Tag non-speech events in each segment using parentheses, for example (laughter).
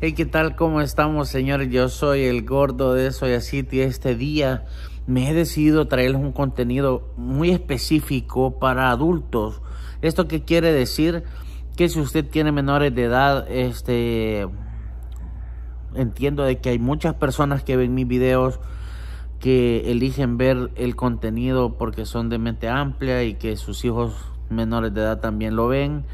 Hey, ¿qué tal? ¿Cómo estamos, señores? Yo soy el gordo de Soya City. Este día me he decidido traerles un contenido muy específico para adultos. ¿Esto qué quiere decir? Que si usted tiene menores de edad, este... Entiendo de que hay muchas personas que ven mis videos que eligen ver el contenido porque son de mente amplia y que sus hijos menores de edad también lo ven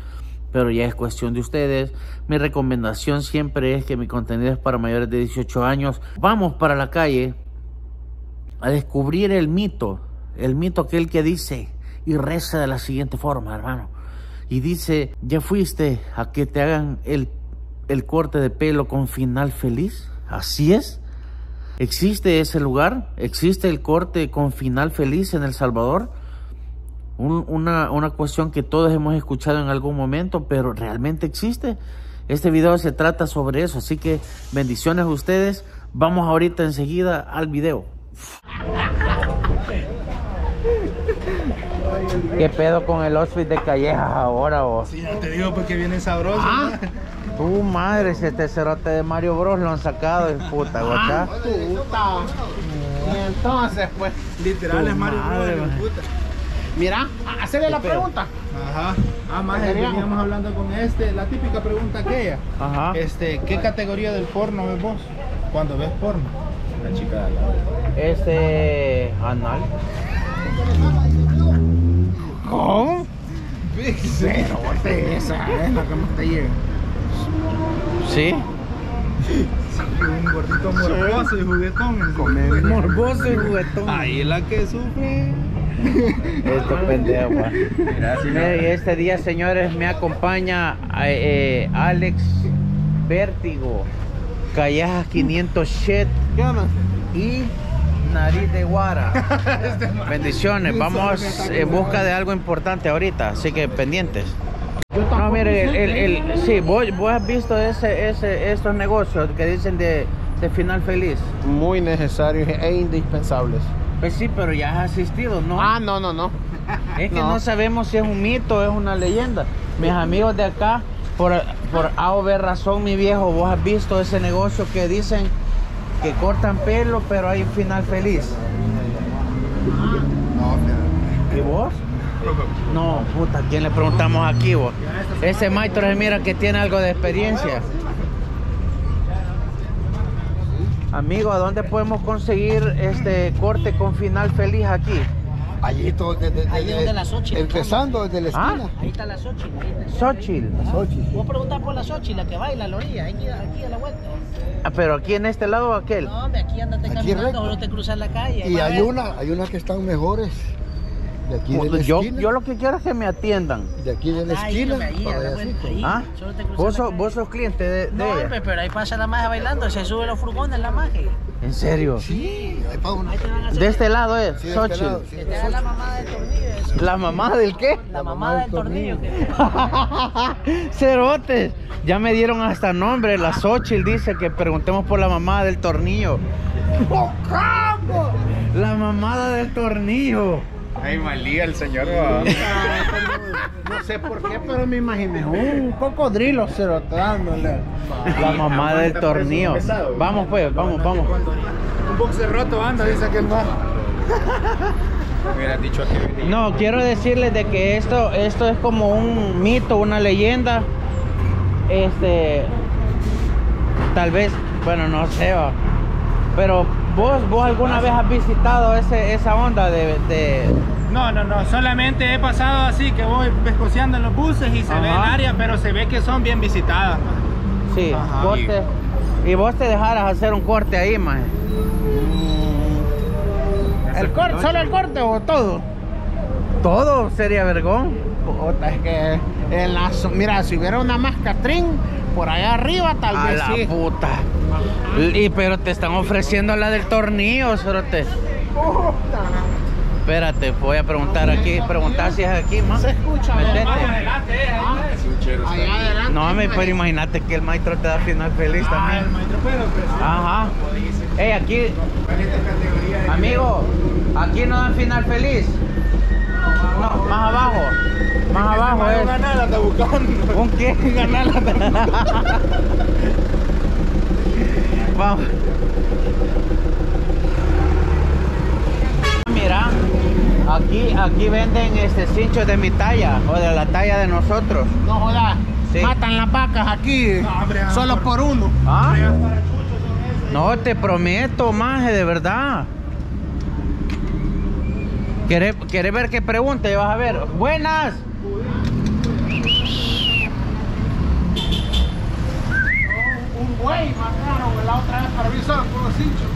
pero ya es cuestión de ustedes. Mi recomendación siempre es que mi contenido es para mayores de 18 años. Vamos para la calle a descubrir el mito, el mito aquel que dice y reza de la siguiente forma, hermano. Y dice, ¿ya fuiste a que te hagan el, el corte de pelo con final feliz? Así es. ¿Existe ese lugar? ¿Existe el corte con final feliz en El Salvador? Una, una cuestión que todos hemos escuchado en algún momento, pero realmente existe. Este video se trata sobre eso, así que bendiciones a ustedes. Vamos ahorita enseguida al video. ¿Qué pedo con el outfit de Callejas ahora vos? Sí, ya te digo porque viene sabroso. Ah, tu madre, ese cerote de Mario Bros lo han sacado de puta, ah, puta. Y entonces, pues, literal es Mario Bros. Puta. Mira, hacerle la pregunta. Ajá. Ah, más veníamos hablando con este, la típica pregunta aquella. Ajá. Este, ¿qué categoría del porno ves vos? Cuando ves porno. La chica de al lado. Este, anal. ¿Cómo? Cero, esa es la que más te llega. ¿Sí? un gordito morboso y juguetón. Morboso y juguetón. Ahí es la que sufre. (laughs) Esto pendejo, y este día, señores, me acompaña eh, Alex Vértigo, Callejas 500 Shed y Nariz de Guara. (laughs) Bendiciones, vamos en busca de algo importante ahorita, así que pendientes. No, mire, el, el, el, sí, vos, vos, has visto ese, ese, estos negocios que dicen de, de final feliz. Muy necesarios e indispensables. Pues sí, pero ya has asistido, ¿no? Ah, no, no, no. (laughs) Es que no. sabemos si es un mito o es una leyenda. Mis amigos de acá, por, por A o B razón, mi viejo, vos has visto ese negocio que dicen que cortan pelo, pero hay un final feliz. No, ¿Y vos? No, puta, ¿quién le preguntamos aquí vos? Ese maestro se mira que tiene algo de experiencia. Amigo, ¿a dónde podemos conseguir este corte con final feliz aquí? Allí todo, desde, Ahí donde la Xochitl. Empezando desde la esquina. Ahí está la Xochitl. Xochitl. Xochitl. Vos preguntar por la Xochitl, la que baila a la orilla, aquí, aquí a la vuelta. Ah, pero aquí en este lado o aquel. No, aquí andate caminando, solo te cruzas la calle. Y hay una, hay unas que están mejores. De aquí de la yo, yo lo que quiero es que me atiendan. De aquí de la esquina. Ahí, ahí, ¿Ah? ¿Vos, sos, ¿Vos sos cliente de, de no, ella? pero ahí pasa la magia bailando, se sube los furgones la magia. ¿En serio? Sí, ahí para una. De este lado es, sí, Xochitl. Este sí, la mamá del tornillo. ¿La mamá del qué? La mamá del tornillo. (laughs) Cerotes, ya me dieron hasta nombre, la Xochitl dice que preguntemos por la mamá del tornillo. ¡Oh, La mamada del tornillo. Ay, malía el señor. no sé por qué, pero me imaginé un cocodrilo cerotándole. La mamá del tornillo. Vamos pues, vamos, vamos. Un boxe roto anda, dice aquel más. dicho No, quiero decirles de que esto, esto es como un mito, una leyenda. Este, tal vez, bueno, no sé, pero vos, vos alguna vez has visitado ese, esa onda de, no, no, no, solamente he pasado así que voy pescoceando en los buses y se ve el área, pero se ve que son bien visitadas. Sí, vos y... Te, y vos te dejaras hacer un corte ahí, más. Mm. ¿El corte, solo el corte o todo? Todo sería vergón. Puta, es que en la, mira, si hubiera una mascatrín por allá arriba, tal A vez la sí. puta. Y, pero te están ofreciendo la del tornillo, Sorote. Espérate, voy a preguntar aquí, preguntar si es aquí, más. Se escucha, Metete. adelante, eh, adelante. No, me pero imagínate que el maestro te da final feliz ah, también. el maestro pero pues, Ajá. Ey, aquí. Amigo, aquí no dan final feliz. No, más abajo. Más abajo es. Un ganala está buscando. ¿Un qué? (laughs) Un ganala (laughs) No. Mira, aquí, aquí venden este cincho de mi talla o de la talla de nosotros. No jodas. Sí. Matan las vacas aquí. solo por uno. ¿Ah? No, te prometo, maje, de verdad. ¿Querés, querés ver qué pregunta? Vas a ver. Buenas. Güey la otra vez para avisar por los hinchos.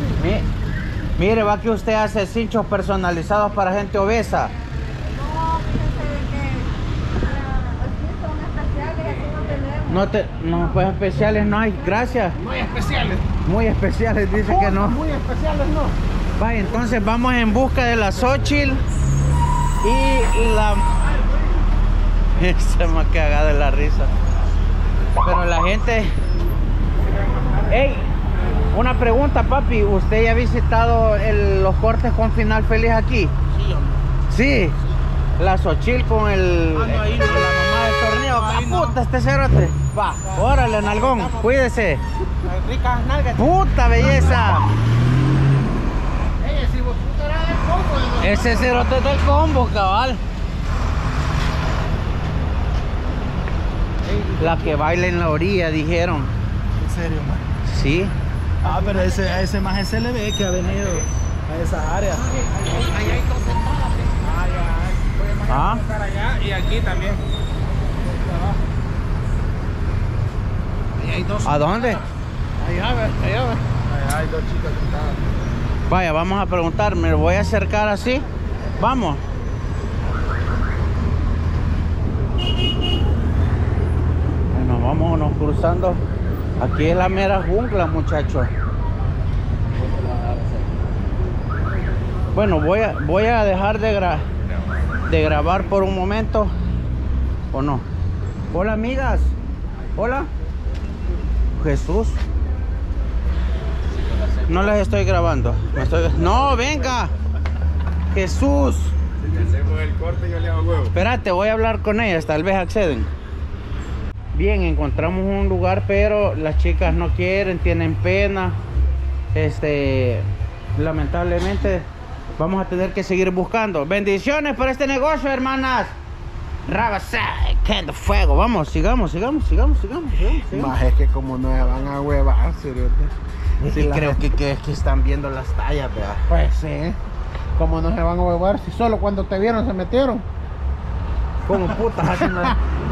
mire, va que usted hace cinchos personalizados para gente obesa. No, fíjense de que aquí son especiales, aquí no tenemos. No te, no, pues especiales no hay. Gracias. Muy especiales. Muy especiales, dice que no. Muy especiales no. Vaya, entonces vamos en busca de la Xochitl y la. (laughs) Se me ha cagado de la risa. Pero la gente. ¡Ey! Una pregunta, papi. ¿Usted ya ha visitado el- los cortes con final feliz aquí? Sí, hombre. Sí. La Xochitl con el. Ah, no, ahí no. la mamá del torneo. ¡Ah, no. puta, este cerote! Va. Órale, nalgón, cuídese. Las ricas nalgas. ¡Puta belleza! Ey, si vos tú eras del combo, de Ese cerote es del combo, cabal. La que baila en la orilla, dijeron. En serio, man. Sí. Ah, pero ese, a ese más se le ve que ha venido a esas áreas. Ahí hay dos sentadas. Ah, allá y aquí también. Ahí hay dos. ¿A dónde? Allá, ve, allá, ve. Allá hay dos chicas sentadas. Vaya, vamos a preguntar. Me voy a acercar así. Vamos. Bueno, vámonos cruzando. Aquí es la mera jungla, muchachos. Bueno, voy a, voy a dejar de, gra- de grabar por un momento. ¿O no? Hola, amigas. Hola. Jesús. No les estoy grabando. Me estoy- No, venga. Jesús. Si hacemos el corte, yo le hago huevo. Espérate, voy a hablar con ellas, tal vez acceden. Bien, encontramos un lugar, pero las chicas no quieren, tienen pena. Este, lamentablemente, vamos a tener que seguir buscando. Bendiciones por este negocio, hermanas. Rabasá, que de fuego. Vamos, sigamos, sigamos, sigamos, sigamos, sigamos. Más es que como no se van a huevar, que la creo que, que, que están viendo las tallas, ¿verdad? Pues sí. ¿Cómo no se van a huevar si solo cuando te vieron se metieron? Como putas hacen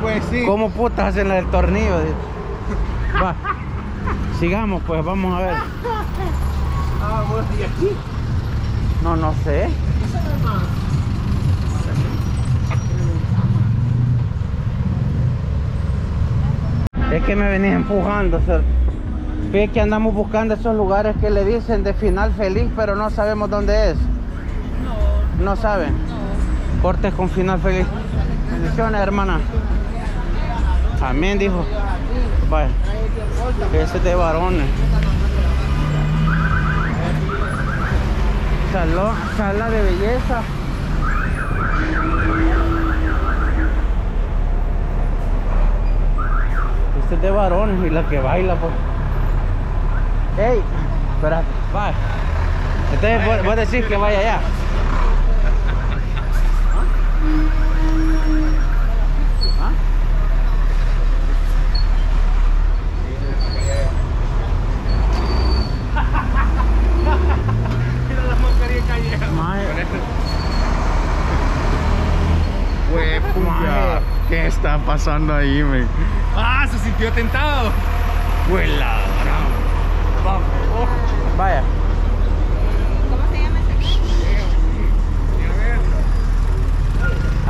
Pues sí. ¿Cómo putas hacen el tornillo? (laughs) Va. Sigamos, pues vamos a ver. Ah, bueno, y aquí. No, no sé. Es que me venía empujando. sir. Fíjate que andamos buscando esos lugares que le dicen de final feliz, pero no sabemos dónde es. No. No saben. Cortes con final feliz. Bendiciones, hermana. Amén, dijo. Vaya. Ese es de varones. Salón, sala de belleza. Este es de varones y la que baila, pues. ¡Ey! Espera, va. Entonces vos, vos decís que vaya allá. ¿Ah? Mira la mascarilla ¿Qué está pasando ahí, men? Ah, se sintió tentado. Huela. Vaya. ¿Cómo se llama ese?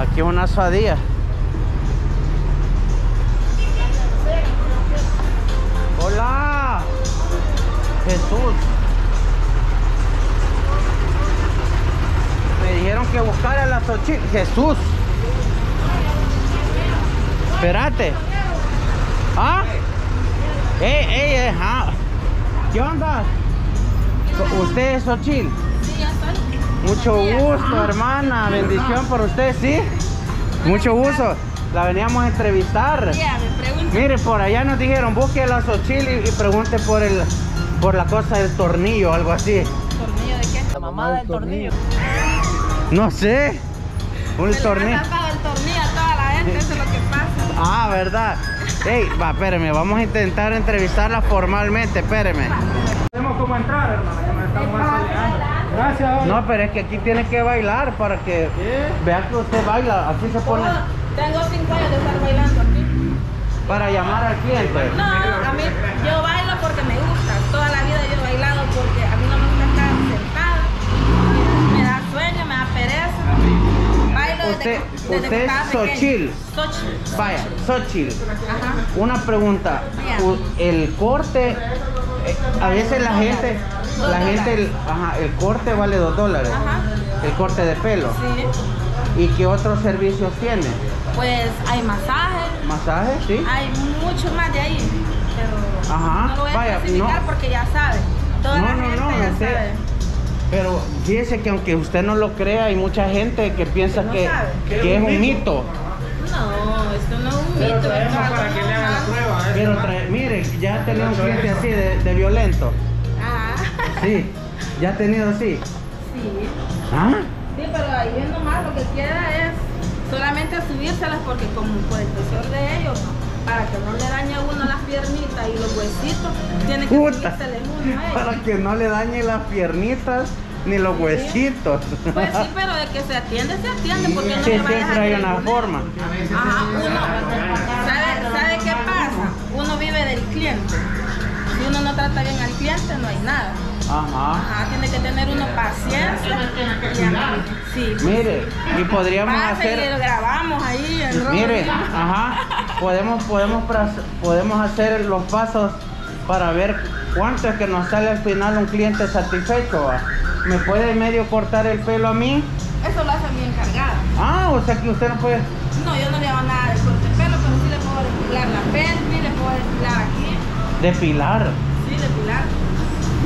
Aquí una asadía. Hola. Jesús. Me dijeron que buscara a la Xochitl. Jesús. Espérate. ¿Ah? Ey, ey, ah. ¿Qué onda? ¿Usted es Xochitl? Sí, ya estoy. Mucho gusto, hermana. Bendición por usted, ¿sí? Mucho gusto. La veníamos a entrevistar. Mire, por allá nos dijeron, busque a la Xochitl y, y pregunte por el por la cosa del tornillo, algo así. ¿Tornillo de qué? La mamada del tornillo. No sé. Un Se le tornillo. el tornillo a toda la gente, eso es lo que pasa. Ah, verdad. Ey, va, espérame, vamos a intentar entrevistarla formalmente, espérame. Tenemos cómo entrar, hermano. Ya me estamos acelerando. Gracias, doña. No, pero es que aquí tiene que bailar para que vea que usted baila. Así se pone Tengo cinco años de estar bailando aquí. para llamar al cliente. No, a mí, yo bailo Usted- desde usted es. Xochitl. Xochitl. Vaya, Xochitl. Ajá. Una pregunta. U- El corte, eh, a veces la gente, Dos la gente, el, ajá, el corte vale dos dólares. Ajá. El corte de pelo. Sí. ¿Y qué otros servicios tiene? Pues hay masajes, ¿Masaje? Sí. hay mucho más de ahí. Pero Ajá, no lo voy a vaya, no. porque ya sabe. Toda No, la no, gente no, ya usted- sabe. Pero fíjese que aunque usted no lo crea, hay mucha gente que piensa Que no que, es un mito. No, esto no es un Pero mito. traemos esto es para algo que le hagan la normal. prueba. ¿eh? Pero trae- mire, ya ha tenido un cliente así de, de violento. Ajá. Sí, ya ha tenido así. Sí. ¿Ah? Sí, pero ahí es nomás lo que queda es solamente subírselas porque como por el peso de ellos, para que no le dañe a uno las piernitas y los huesitos, tiene que Puta. subírseles uno a. Para que no le dañe las piernitas ni los huesitos. Pues sí, pero de que se atiende, se atiende porque no Sí, le vayas siempre a hay una forma. Ajá, uno, ¿sabe, ¿sabe qué pasa? Uno vive del cliente. Si uno no trata bien al cliente, no hay nada. Ajá. Ajá, tiene que tener uno paciencia. Sí. Mire, y podríamos Pase y lo hacer, grabamos ahí en mire, ajá, podemos, podemos, podemos hacer los pasos para ver cuánto es que nos sale al final un cliente satisfecho. ¿Me puede medio cortar el pelo a mí? Eso lo hace mi encargada. Ah, o sea que usted no puede. No, yo no le hago nada de corte de pelo, pero sí le puedo depilar la pelvis, le puedo depilar aquí. Depilar.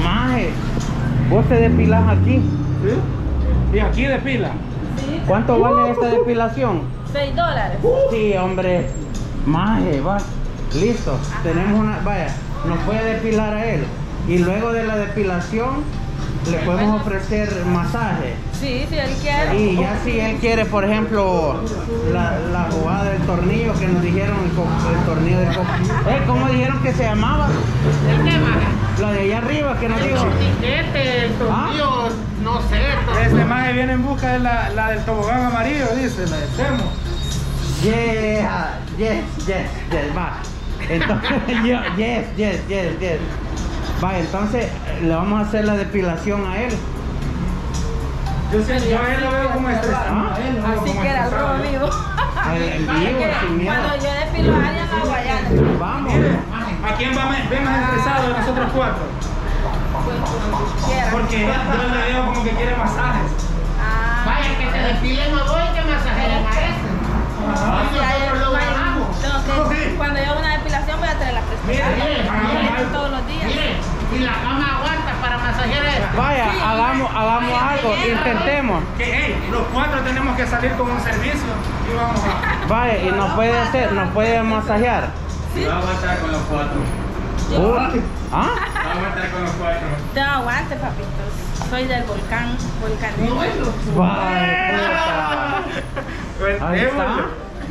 Maje, vos te depilas aquí. ¿Sí? Y aquí de pila. Sí. ¿Cuánto vale esta depilación? 6 dólares. Sí, hombre. Maje, va. Listo. Tenemos una. Vaya, nos puede depilar a él. Y luego de la depilación, le podemos ofrecer masaje. Sí, si él quiere. Y ya si él quiere, por ejemplo, la, la jugada del tornillo que nos dijeron, el, el tornillo del Eh, ¿Cómo dijeron que se llamaba? ¿El qué, maje? La de allá arriba que nos dijo. Chiquete, el tornillo, no sé. Este maje viene en busca de la, la del tobogán amarillo, dice, la de Temo. Yeah, yes, yes, yes, va. Entonces, (laughs) yo, yes, yes, yes, yes. Va, entonces le vamos a hacer la depilación a él. Yo, sé, yo a él lo veo como estresado. Ah. Así que era algo amigo. Al- en vivo, sin miedo. Cuando yo depilo a alguien, la guayana. Vamos. ¿a quién va ve más estresado de nosotros cuatro? Pues. Porque yo le veo como que quiere masajes. Ah, Vaya, que te depilen a vos y que masajeren a nosotros lo que- Cuando yo una depilación voy a traer la Mire, prestación. mire, todos los días. Mire, y la cama aguanta para masajear este. Vaya, Sí, hagamos, hagamos vaya, algo, intentemos. Que hey, los cuatro tenemos que salir con un servicio y vamos a. Vaya, y nos puede hacer, nos puede masajear. Sí. Va a aguantar con los cuatro. ¿Ah? Va a aguantar con los cuatro. tengo aguante, papitos. Soy del volcán, volcán. Vaya, puta. Ahí está.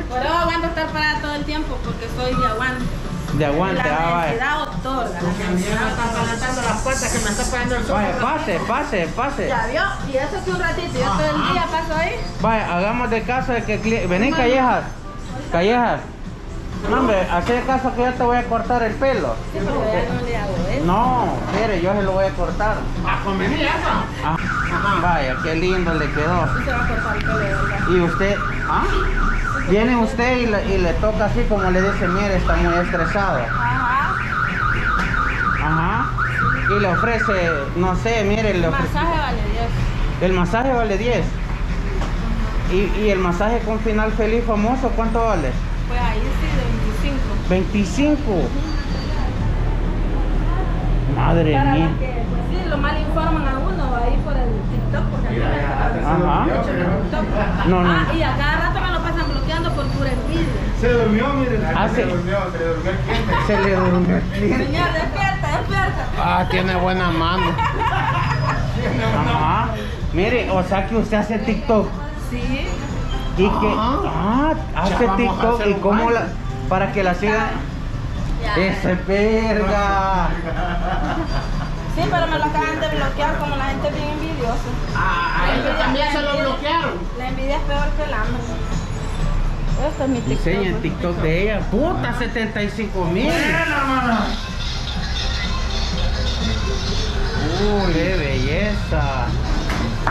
Por eso aguanto estar parada todo el tiempo porque soy de aguante. De aguante, la ah, vaya. necesidad otorga. La Ya me necesidad están calentando las puertas que me está pegando el sol. Vaya, pase, pase, pase. Ya vio, y eso que un ratito, yo todo el día paso ahí. Vaya, hagamos de caso de que el cli- Vení, Callejas. Callejas. No, hombre, hacer caso que yo te voy a cortar el pelo. Sí, pero ya no le hago eso. No, espere, yo se lo voy a cortar. A convenir eso. Ah, vaya, qué lindo le quedó. Sí se va a cortar el pelo, verdad. Y usted, ¿ah? Viene usted y le, y le toca así como le dice, mire, está muy estresado. Ajá. Ajá. Y le ofrece, no sé, mire, le ofrece. Masaje vale 10. El masaje vale 10. Y, y el masaje con final feliz famoso, ¿cuánto vale? Pues ahí sí, de 25. 25. Madre Para mía. que, pues sí, lo mal informan a uno ahí por el TikTok. Porque a mí me Ajá. TikTok. No, no. Ah, y a cada rato me lo pasan bloqueando por pura envidia. Se durmió, miren. Ah, se, durmió, se le durmió el cliente. se le durmió el cliente. Señor, despierta, despierta. Ah, tiene buena mano. Ajá. Mire, o sea que usted hace TikTok. Sí. Y que. Ah, hace TikTok. ¿Y cómo la.? Para que la sigan. Ya. Ese verga. Sí, pero me lo acaban de bloquear como la gente es bien envidiosa. Ah, a ella también se lo bloquearon. La envidia es peor que el hambre. Mi TikTok. Enseña el TikTok de ella. Puta, 75 mil. Uh, qué belleza.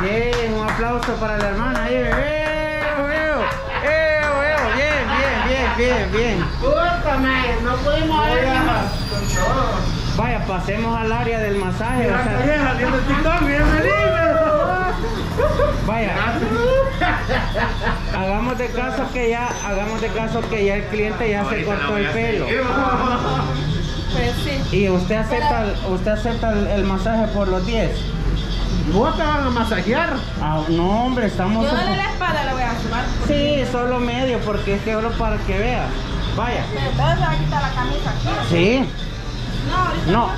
Bien, un aplauso para la hermana. ¡Eh, veo! ¡Eh, veo! Bien, bien, bien, bien, bien. Cúrtame, no pudimos ver Vaya, pasemos al área del masaje. o sea, vaya, hagamos de caso que ya, hagamos de caso que ya el cliente ya se cortó el pelo. Pues sí. Y usted acepta, el- usted acepta el, el masaje por los 10. ¿Vos te van a masajear? Ah, no, hombre, estamos. Yo dale la espalda le voy a sumar. Sí, solo medio, porque es que solo para que vea. Vaya. Entonces se va a quitar la camisa aquí. Sí, No, ahorita no.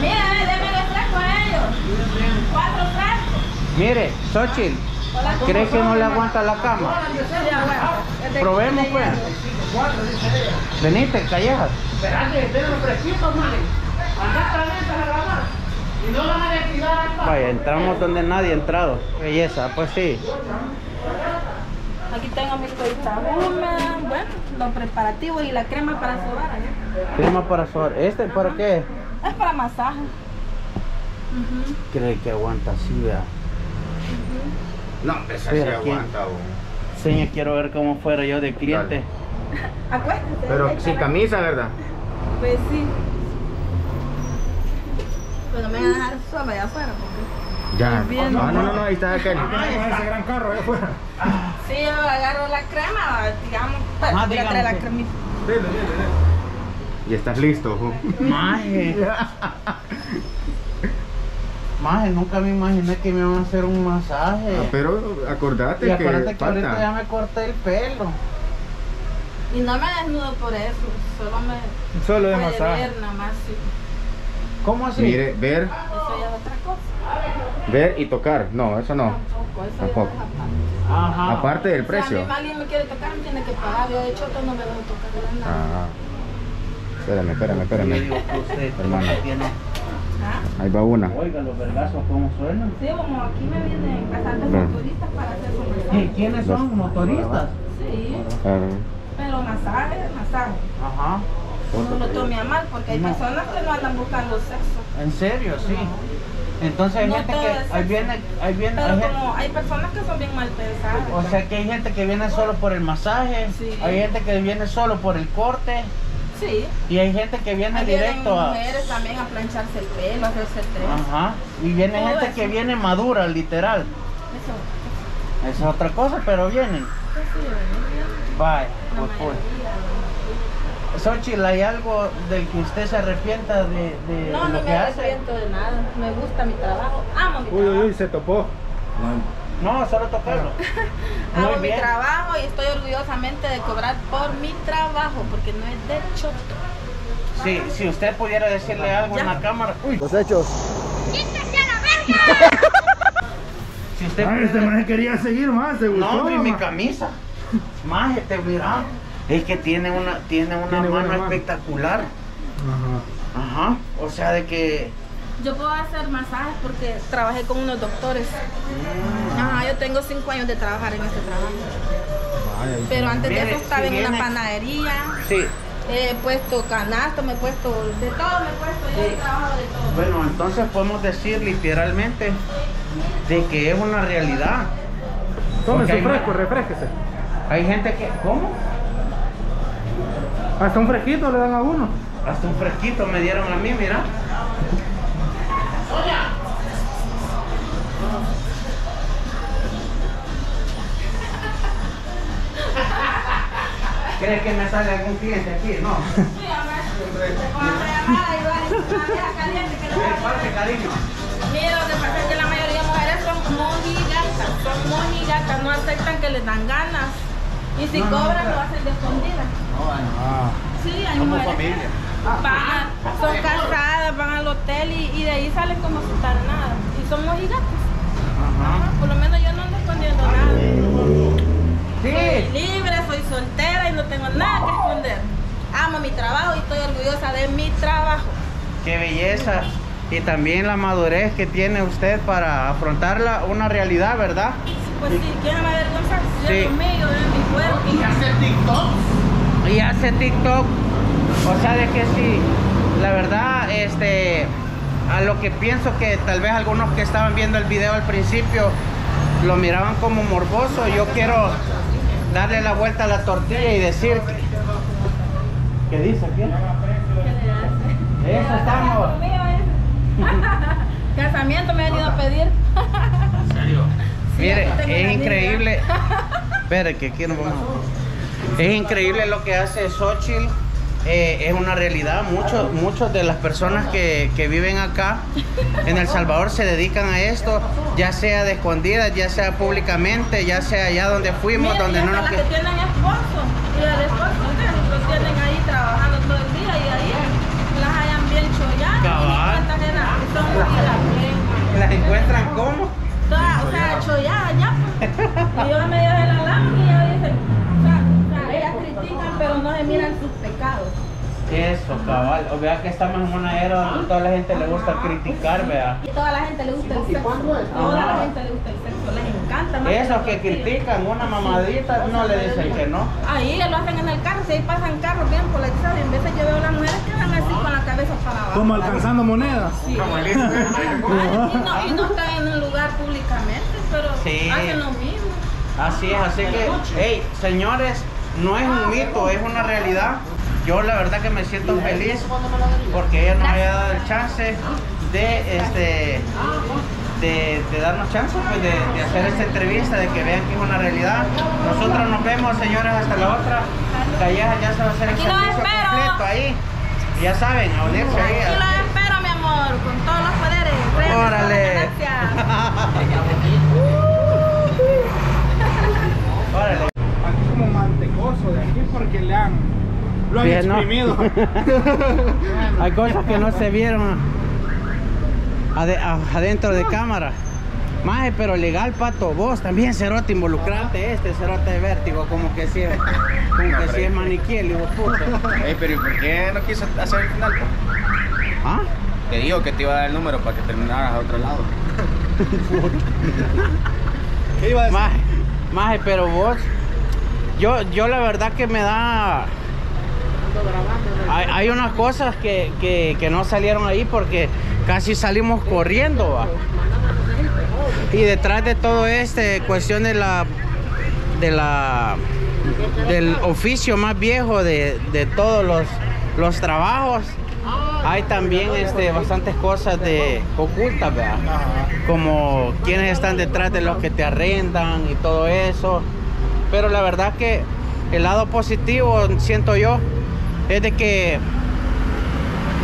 Mira, eh, démele fresco a ellos. Cuatro frescos. Mire, Xochitl, Hola, ¿cómo ¿cree que no le aguanta la cama? Probemos, pues. Venite, callejas. Espérate, ven los fresquitos, calientes a grabar. Y no van a acá. Vaya, entramos donde nadie ha entrado. Belleza, pues sí. Aquí tengo mi húmeda, bueno, los preparativos y la crema para sobar. ¿eh? Crema para suar. ¿Este para qué? Es para masaje. Cree que aguanta así, vea. No, hombre, esa Pero sí aguanta, bo. Señor, quiero ver cómo fuera yo de cliente. (laughs) Acuéstese. Pero sin está. camisa, ¿verdad? Pues sí. Pero me van a dejar sola allá afuera porque... Ya. Bien. No, no, no, no, ahí está aquel. (laughs) Sí, yo agarro la crema, digamos, pues, Ah, voy a traer la cremita. Y estás listo. Maje. (laughs) Maje, nunca me imaginé que me iban a hacer un masaje. Ah, Pero acordate y que acuérdate que ahorita ya me corté el pelo. Y no me desnudo por eso, solo me Solo de masaje. ver nada más, sí. ¿Cómo así? Mire, ver, Eso ya es otra cosa. ver y tocar. No, eso no. Tampoco, eso Tampoco. ya es aparte. Ajá. Aparte del Si a precio. mí alguien me quiere tocar, me tiene que pagar. Yo de hecho no me dejo tocar de nada. Ah. Espérame, espérame, espérame. digo Ahí va una. Oiga, los vergazos, ¿cómo suenan? Sí, como aquí me vienen bastantes motoristas para hacer su ¿Y quiénes son? ¿Motoristas? Sí, Ah, pero masaje, masaje. Ajá. No lo tome a mal porque hay No. personas que no andan buscando sexo. ¿En serio? Sí. Entonces hay No gente que ahí viene, ahí viene, hay Pero gente- como hay personas que son bien mal pensadas. o sea que hay gente que viene solo por el masaje, Sí. hay gente que viene solo por el corte sí. y hay gente que viene Ahí vienen directo a mujeres también a plancharse el pelo, a hacerse el tren. Ajá. Y viene Todo gente eso. que viene madura, literal. Eso. Esa es otra cosa, pero vienen. Pues sí, ¿verdad? Bye. Pues, pues. Xochitl, ¿hay algo del que usted se arrepienta de, de No, lo no que me hace? arrepiento de nada. Me gusta mi trabajo. Amo mi Uy, uy, trabajo. uy, se topó. No, solo tocarlo. (laughs) Muy mi bien. trabajo y estoy orgullosamente de cobrar por mi trabajo porque no es de choto. Sí, si usted pudiera decirle algo en la cámara. Uy, Los hechos. (laughs) si usted Ay, este man quería seguir más, se gustó. No, hombre, y mi camisa. Maje, te mira. Es que tiene una, tiene una Tiene mano. espectacular. Ajá. Ajá. O sea, de que. Yo puedo hacer masajes porque trabajé con unos doctores. Ajá, yo tengo cinco años de trabajar en este trabajo. Pero antes de eso estaba en una panadería. Sí. He puesto canasto, me he puesto de todo, me he puesto, yo he trabajado de todo. Bueno, entonces podemos decir literalmente de que es una realidad. Tome su fresco, refresquese. Hay gente que. ¿Cómo? Hasta un fresquito le dan a uno. Hasta un fresquito me dieron a mí, mira. ¿Crees que me sale algún cliente aquí? No. (laughs) Sí, cariño. Mira, lo que pasa es que la mayoría de mujeres son mojigatas, son mojigatas, no aceptan que les dan ganas. Y si No, no, cobran, lo hacen de escondida. Ah. Sí, hay Somos mujeres. familia. son van al hotel y, y de ahí salen como si tal nada. Y son mojigatos. Ajá, Por lo menos yo no ando escondiendo nada. Soy libre, soy soltera y no tengo nada que esconder. Amo mi trabajo y estoy orgullosa de mi trabajo. Qué belleza. Y también la madurez que tiene usted para afrontar la- una realidad, ¿verdad? Pues sí, ¿quién me va a avergonzar? Si Sí. mío, es mi cuerpo. Y hacer TikTok. Y hace TikTok. O sea, de que sí, la verdad, este, a lo que pienso que tal vez algunos que estaban viendo el video al principio lo miraban como morboso. Yo quiero darle la vuelta a la tortilla y decir que... ¿Qué dice aquí? Eso estamos. (laughs) Casamiento me ha venido a pedir. ¿En serio? Sí, Mire, es increíble. (laughs) Espere, que aquí nos vamos. a- Es increíble lo que hace Xochitl. Eh, es una realidad. Muchos, muchos de las personas que, que viven acá en El Salvador se dedican a esto, ya sea de escondidas, ya sea públicamente, ya sea allá donde fuimos, Mira, donde no nos. las que tienen esposo y el esposo ustedes lo tienen ahí trabajando todo el día y ahí las hayan bien cholladas. Cabal. Mojigatas. ¿Las encuentran como? Todas, o sea, cholladas ya. Pues. (laughs) Y yo en miran sus pecados. Eso, cabal. O vea que estamos en una era donde toda la gente le gusta criticar, vea. Y toda la gente le gusta el sexo. Toda la gente le gusta el sexo, les encanta. más Esos que critican una mamadita no le dicen que no. Ahí lo hacen en el carro, si ahí pasan carros bien polarizados. Y en veces yo veo a las mujeres que van así con la cabeza para abajo. Como alcanzando monedas. Sí. Ay, y, no, y no están en un lugar públicamente, pero Sí. hacen lo mismo. Así es, así que, hey, señores, no es un mito, es una realidad. Yo la verdad que me siento feliz porque ella nos haya dado el chance de, este, de, de darnos chance pues, de, de hacer esta entrevista, de que vean que es una realidad. Nosotros nos vemos, señores, hasta la otra. Calleja ya se va a hacer el Aquí servicio completo ahí. Ya saben, a unirse ahí. Aquí los espero, mi amor, con todos los poderes. Órale. galaxia. (laughs) Órale. Aquí como mantecoso de aquí porque le han, lo han Bien, ¿no? exprimido. (laughs) Hay cosas que no se vieron ade- adentro de cámara. Maje, pero legal, pato. Vos también, cerote, involucrarte este cerote de vértigo, como que si es, como que si es maniquí, el hijo. Ey, pero ¿y por qué no quiso hacer el final? po? ¿Ah? Te digo que te iba a dar el número para que terminaras a otro lado. (laughs) ¿Qué iba a decir? Maje, maje, pero vos, yo, yo la verdad que me da... Hay, unas cosas que, que- no salieron ahí porque casi salimos corriendo. Y detrás de todo este cuestión de la de la del oficio más viejo de, de todos los, los trabajos hay también este bastantes cosas de ocultas como quienes están detrás de los que te arrendan y todo eso. Pero la verdad que el lado positivo siento yo es de que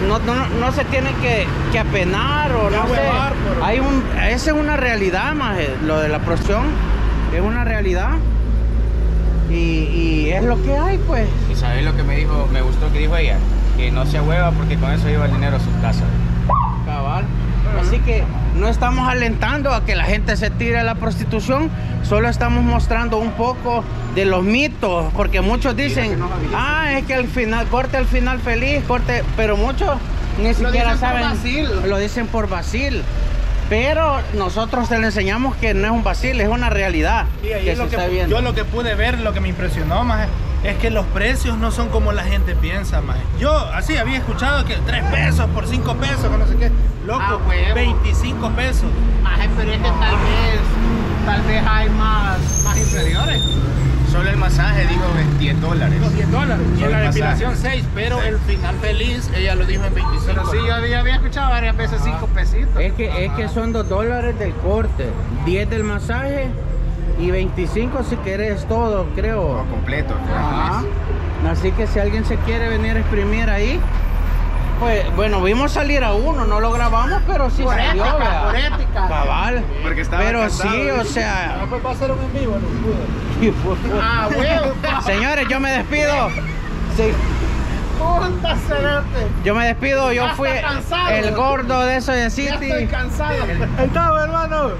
no, no, no se tiene que, que apenar o no sé. pero- Hay un, esa es una realidad, más lo de la prostitución es una realidad y, y es lo que hay, pues. ¿Y sabes lo que me dijo, me gustó que dijo ella? Que no se hueva porque con eso lleva el dinero a su casa. Cabal. Así que no estamos alentando a que la gente se tire a la prostitución, solo estamos mostrando un poco de los mitos, porque muchos dicen, ah, es que al final, corte al final feliz, corte, pero muchos ni siquiera por saben, vacil. lo dicen por vacil. Pero nosotros te le enseñamos que no es un vacil, es una realidad Y ahí que es se lo que, está viendo. yo lo que pude ver, lo que me impresionó más es que los precios no son como la gente piensa más. Yo así había escuchado que 3 pesos por 5 pesos, que no sé qué. Loco, Ah, huevo. 25 pesos. Maje, pero es que tal vez, tal vez hay más, más inferiores. Solo el masaje dijo 10 dólares. Los 10 dólares. Y en la depilación 6, pero el final feliz ella lo dijo en 25. Pero sí, yo había, había escuchado varias veces cinco pesitos. Es que, es que son 2 dólares del corte, 10 del masaje y 25 si querés todo, creo. Todo completo. Ajá. Así que si alguien se quiere venir a exprimir ahí, pues bueno, vimos salir a uno, no lo grabamos, pero sí Por salió, ética, ¿verdad? por ética. Cabal. Porque estaba pero cansado, sí, o sea. pues va a ser un en vivo, no pude. (laughs) Ah, huevo. Señores, yo me despido. Sí. Yo me despido, yo Ya fui cansado. el gordo de Soya Ya City. estoy cansado. Estamos, hermano.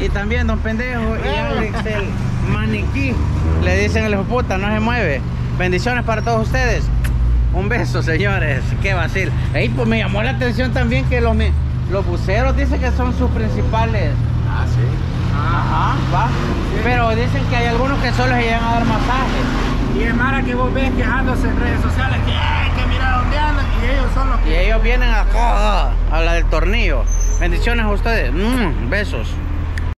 Y también Don Pendejo y Alex el maniquí. Le dicen el hijo de puta, no se mueve. Bendiciones para todos ustedes. Un beso, señores. Qué vacil. Ey, pues me llamó la atención también que los, los buceros dicen que son sus principales. Ah, sí. Ajá, va. Pero dicen que hay algunos que solo se llegan a dar masajes. Y es Mara que vos ves quejándose en redes sociales que que mirar dónde andan y ellos son los Y que... ellos vienen a, a la del tornillo. Bendiciones a ustedes. Mm, besos.